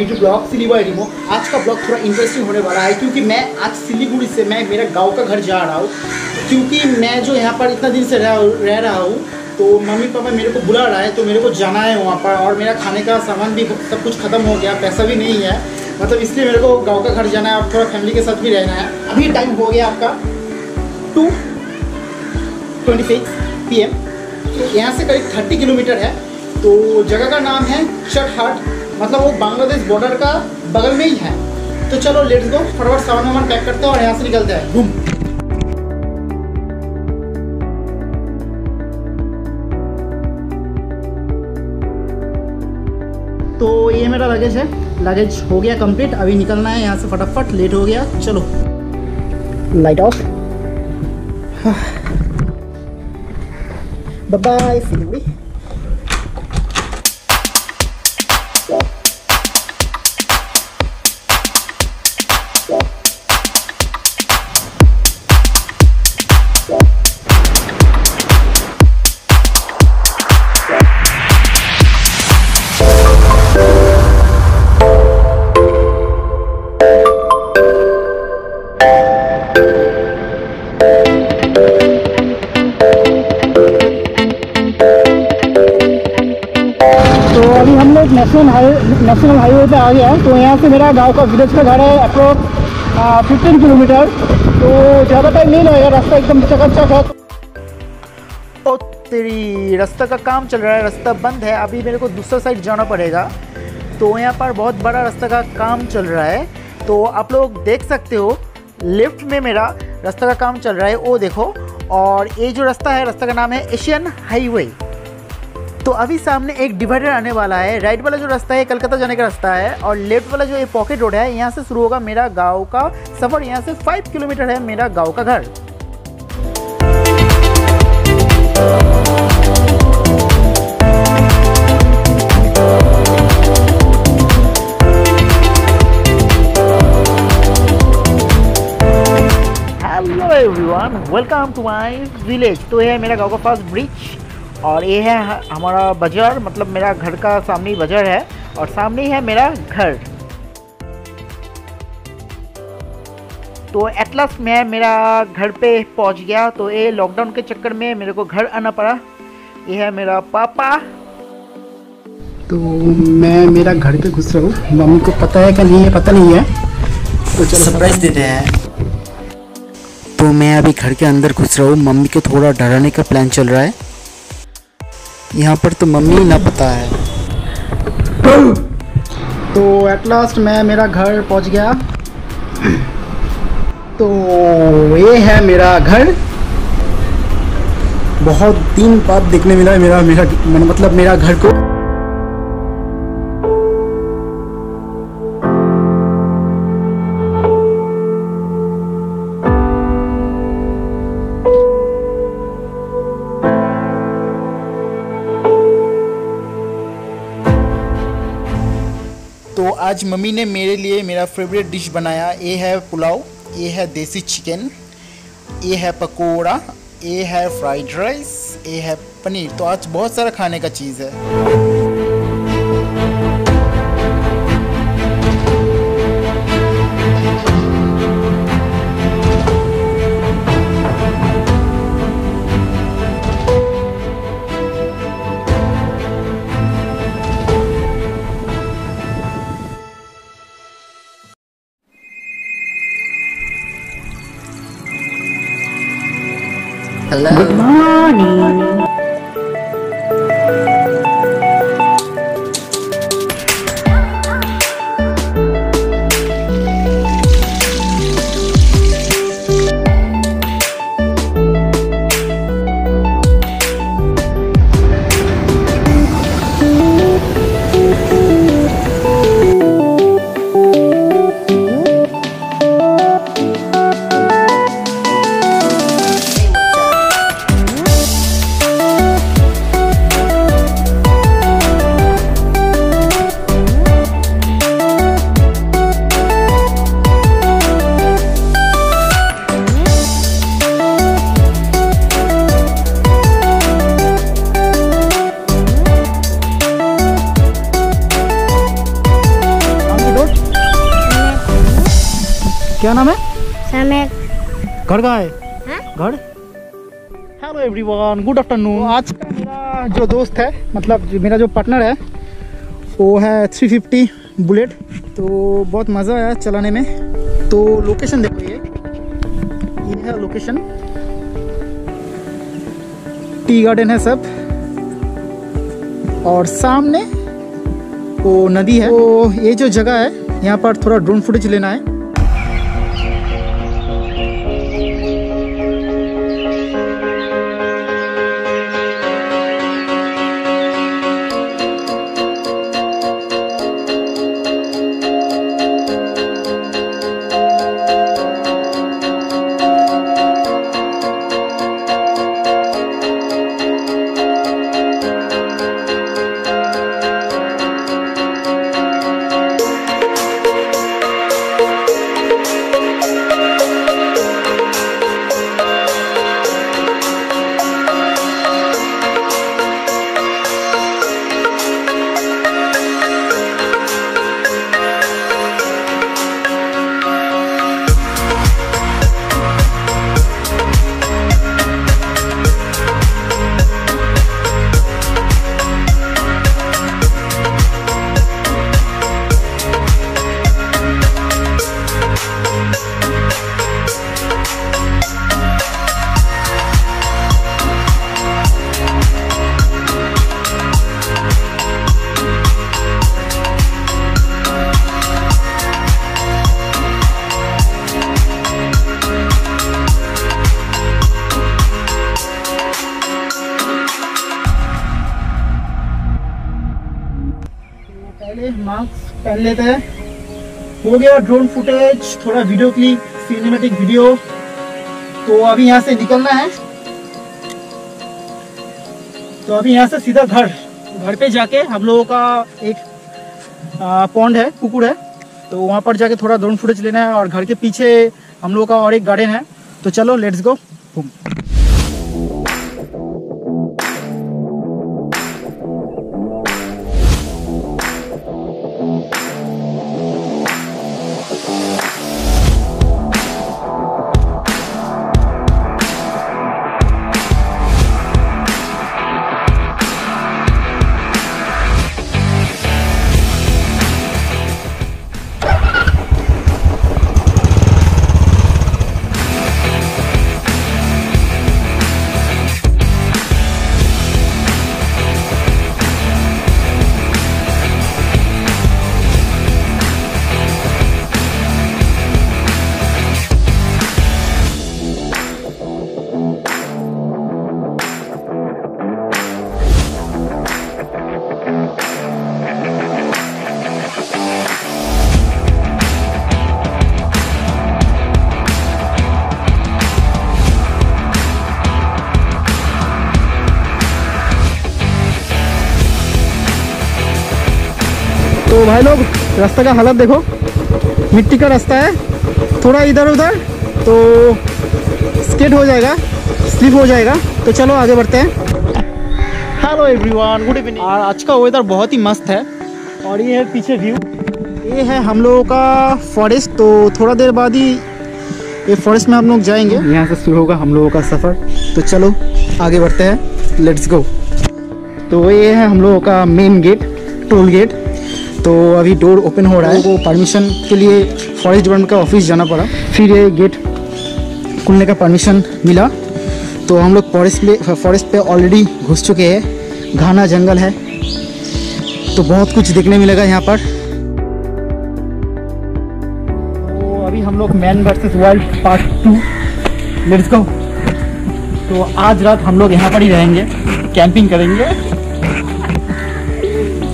to YouTube blog silly boy रिमो आज का blog थोड़ा इंटरेस्टिंग होने वाला है, क्योंकि मैं आज सिलीगुड़ी से, मैं मेरा गाँव का घर जा रहा हूँ। क्योंकि मैं जो यहाँ पर इतना दिन से रह रह रहा हूँ तो मम्मी पापा मेरे को बुला रहा है तो मेरे को जाना है वहाँ पर, और मेरा खाने का सामान भी सब कुछ ख़त्म हो गया, पैसा भी नहीं है। मतलब इसलिए मेरे को गाँव का घर जाना है, और थोड़ा फैमिली के साथ भी रहना है। अभी टाइम हो गया आपका two twenty six P M यहाँ से करीब थर्टी किलोमीटर है तो जगह का नाम है चटहाट मतलब वो बांग्लादेश बॉर्डर का बगल में ही है। तो चलो लेट्स गो फटाफट सामान वामान पैक करते हैं और यहाँ से निकलते हैं। घूम तो ये मेरा लगेज है। लगेज हो गया कंप्लीट अभी निकलना है यहाँ से फटाफट। लेट हो गया। चलो। लाइट ऑफ़ बाय सिलीगुड़ी आ गया है। तो यहाँ से मेरा गाँव का विलेज का घर है अप्रोक्स फिफ्टीन किलोमीटर तो ज़्यादा टाइम नहीं लगेगा, रास्ता एकदम चकाचक है। ओ, तेरी रास्ता का काम चल रहा है, रास्ता बंद है, अभी मेरे को दूसरा साइड जाना पड़ेगा। तो यहाँ पर बहुत बड़ा रास्ता का काम चल रहा है। तो आप लोग देख सकते हो लेफ़्ट में मेरा रास्ता का काम चल रहा है, वो देखो। और ये जो रास्ता है, रास्ता का नाम है एशियन हाईवे तो अभी सामने एक डिवाइडर आने वाला है। राइट वाला जो रास्ता है, कलकत्ता जाने का रास्ता है और लेफ़्ट वाला जो ये पॉकेट रोड है, यहाँ से शुरू होगा मेरा गाँव का सफ़र। यहाँ से फाइव किलोमीटर है मेरा गाँव का घर। वेलकम टू माय विलेज तो ये है मेरा गाँव का फ़र्स्ट ब्रिज और ये है हमारा बाज़ार मतलब मेरा घर का सामने बाज़ार है और सामने है मेरा घर। तो एटलस मैं मेरा घर पे पहुँच गया तो ये लॉकडाउन के चक्कर में मेरे को घर आना पड़ा। ये है मेरा पापा। तो मैं मेरा घर पे घुस रहा हूँ। मम्मी को पता है कि नहीं है पता नहीं है। तो चलो। सरप्राइज़ देते हैं। तो मैं अभी घर के अंदर घुस रहा हूँ। मम्मी को थोड़ा डराने का प्लान चल रहा है। यहाँ पर तो मम्मी ना पता है। तो एट लास्ट मैं, मेरा घर पहुँच गया। तो ये है मेरा घर। बहुत दिन बाद देखने मिला मेरा मेरा मतलब मेरा घर को। आज मम्मी ने मेरे लिए मेरा फेवरेट डिश बनाया। ये है पुलाव, ये है देसी चिकन ये है पकोड़ा, ये है फ्राइड राइस ये है पनीर। तो आज बहुत सारा खाने का चीज़ है। Hello. Good morning. क्या नाम है? घर का है? हाँ? घर? हेलो एवरीवन गुड आफ्टरनून आज का मेरा जो दोस्त है मतलब जो मेरा जो पार्टनर है वो है 350 बुलेट तो बहुत मज़ा आया चलाने में। तो लोकेशन देखो ये। ये है लोकेशन टी गार्डन है सब। और सामने वो नदी है। तो ये जो जगह है यहाँ पर थोड़ा ड्रोन फुटेज लेना है। लेते हैं। हो गया ड्रोन फुटेज थोड़ा वीडियो क्लिप सिनेमेटिक वीडियो तो अभी यहाँ से निकलना है। तो अभी यहाँ से सीधा घर घर पे जाके हम लोगों का एक पॉन्ड है, कुकुर है। तो वहाँ पर जाके थोड़ा ड्रोन फुटेज लेना है और घर के पीछे हम लोगों का और एक गार्डन है। तो चलो लेट्स गो भाई लोग रास्ते का हालत देखो। मिट्टी का रास्ता है। थोड़ा इधर उधर तो स्केट हो जाएगा स्लिप हो जाएगा। तो चलो आगे बढ़ते हैं। हेलो एवरीवन गुड इवनिंग और आज का वेदर बहुत ही मस्त है। और ये है पीछे व्यू ये है हम लोगों का फॉरेस्ट तो थोड़ा देर बाद ही ये फॉरेस्ट में हम लोग जाएँगे। यहाँ से शुरू होगा हम लोगों का सफ़र. तो चलो आगे बढ़ते हैं। लेट्स गो तो ये है हम लोगों का मेन गेट टोल गेट तो अभी डोर ओपन हो रहा है। वो परमिशन के लिए फॉरेस्ट डिपार्टमेंट का ऑफ़िस जाना पड़ा। फिर ये गेट खुलने का परमिशन मिला। तो हम लोग फॉरेस्ट में फॉरेस्ट पे ऑलरेडी घुस चुके हैं। घाना जंगल है। तो बहुत कुछ देखने मिलेगा यहाँ पर। तो अभी हम लोग man versus world part two let's go तो आज रात हम लोग यहाँ पर ही रहेंगे। कैंपिंग करेंगे।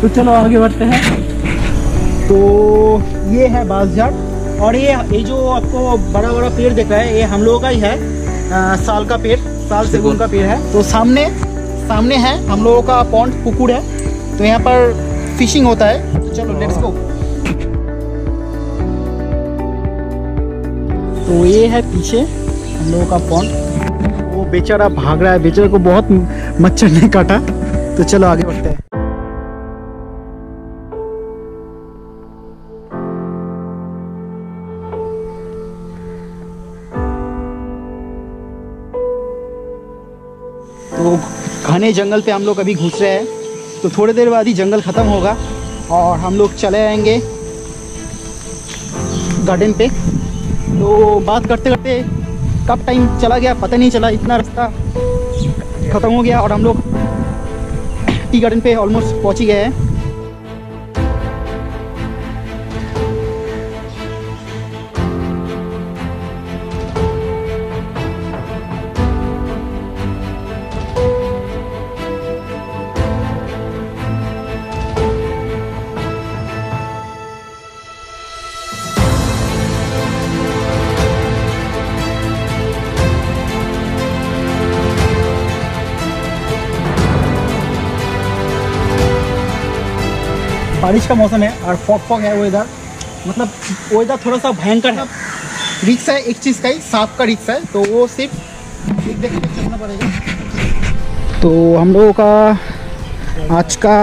तो चलो आगे बढ़ते हैं। तो ये है बांसझाड़ और ये ये जो आपको बड़ा बड़ा पेड़ दिख रहा है ये हम लोगों का ही है आ, साल का पेड़ साल सेगुन का पेड़ है। तो सामने सामने है हम लोगों का पॉन्ड कुकुर है। तो यहाँ पर फिशिंग होता है। चलो लेट्स गो तो ये है पीछे हम लोगों का पॉन्ड वो बेचारा भाग रहा है बेचारे को बहुत मच्छर ने काटा। तो चलो आगे बढ़ते हैं। तो घने जंगल पे हम लोग अभी घुस रहे हैं। तो थोड़ी देर बाद ही जंगल ख़त्म होगा और हम लोग चले आएँगे गार्डन पे। तो बात करते करते कब टाइम चला गया पता नहीं चला, इतना रास्ता ख़त्म हो गया और हम लोग टी गार्डन पे ऑलमोस्ट पहुँच ही गए हैं। बारिश का मौसम है और फॉग फॉग है वेदर मतलब वेदर थोड़ा सा भयंकर है। रिक्स है एक चीज़ का ही सांप का रिक्स है तो वो सिर्फ़ देख देख के चलना पड़ेगा। तो हम लोगों का आज का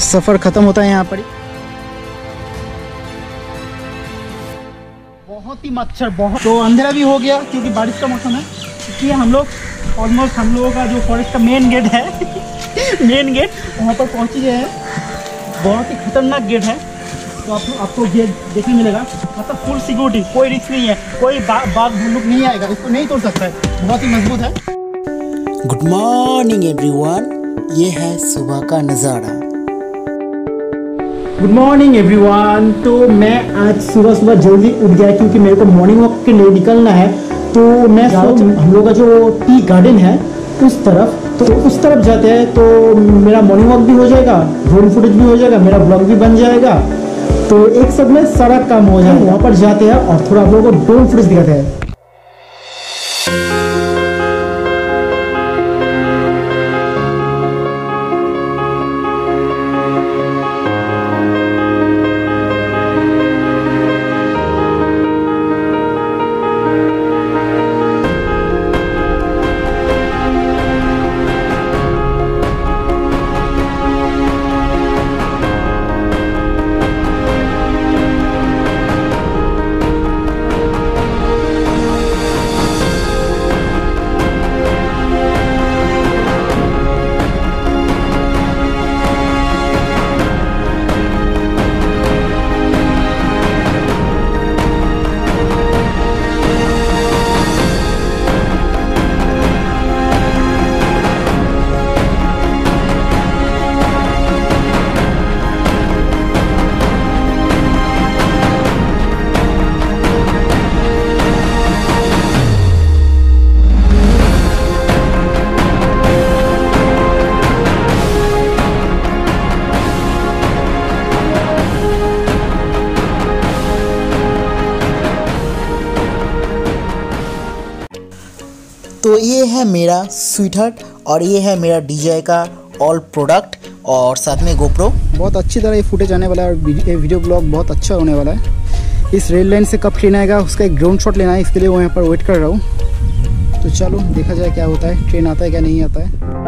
सफ़र ख़त्म होता है यहाँ पर। ही बहुत ही मच्छर बहुत तो अंधेरा भी हो गया क्योंकि बारिश का मौसम है। इसलिए हम लोग ऑलमोस्ट हम लोगों का जो फॉरेस्ट का मेन गेट है मेन गेट वहाँ पर पहुँच ही गए हैं। बहुत ही खतरनाक गेट है। तो आप आपको गेट देखने मिलेगा। मतलब फुल सिक्योरिटी कोई रिस्क नहीं है। कोई बा, बाघ भल्लुक नहीं आएगा। इसको नहीं तोड़ सकता है। बहुत ही मज़बूत है। गुड मॉर्निंग एवरीवन ये है सुबह का नज़ारा। गुड मॉर्निंग एवरीवन तो मैं आज सुबह सुबह जल्दी उठ गया क्योंकि मेरे को मॉर्निंग वॉक के लिए निकलना है। तो मैं हम लोग का जो टी गार्डन है उस तरफ़ तो उस तरफ़ जाते हैं तो मेरा मॉर्निंग वॉक भी हो जाएगा ड्रोन फुटेज भी हो जाएगा मेरा ब्लॉग भी बन जाएगा। तो एक सब में सारा काम हो जाएगा वहाँ पर जाते हैं और थोड़ा आप लोगों को ड्रोन फुटेज दिखाते हैं। तो ये है मेरा स्वीट और ये है मेरा डीजे का ऑल प्रोडक्ट और साथ में गोप्रो बहुत अच्छी तरह ये फुटेज आने वाला है और ये वीडियो ब्लॉग बहुत अच्छा होने वाला है। इस रेल लाइन से कब ट्रेन आएगा, उसका एक ग्राउंड शॉट लेना है, इसके लिए वो यहाँ पर वेट कर रहा हूँ। तो चलो, देखा जाए क्या होता है ट्रेन आता है क्या नहीं आता है।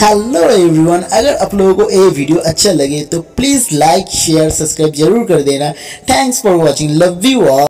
हेलो एवरीवन अगर आप लोगों को ये वीडियो अच्छा लगे तो प्लीज़ लाइक शेयर सब्सक्राइब ज़रूर कर देना। Thanks for watching love you all